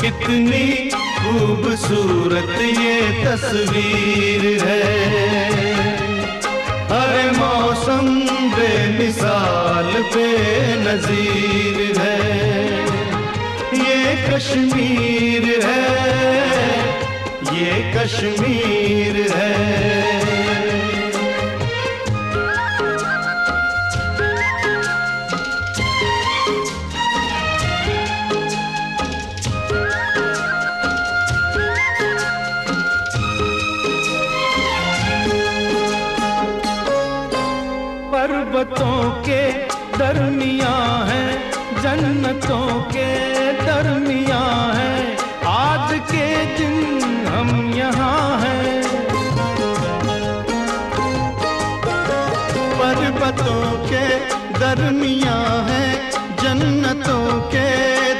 कितनी खूबसूरत ये तस्वीर है। अरे मौसम बेमिसाल, बेनजीर है। ये कश्मीर है, ये कश्मीर गुर्बतों के दरमिया है, जन्नतों के दरमिया है। आज के दिन हम यहाँ हैं। पर्वतों के दरमिया है, जन्नतों के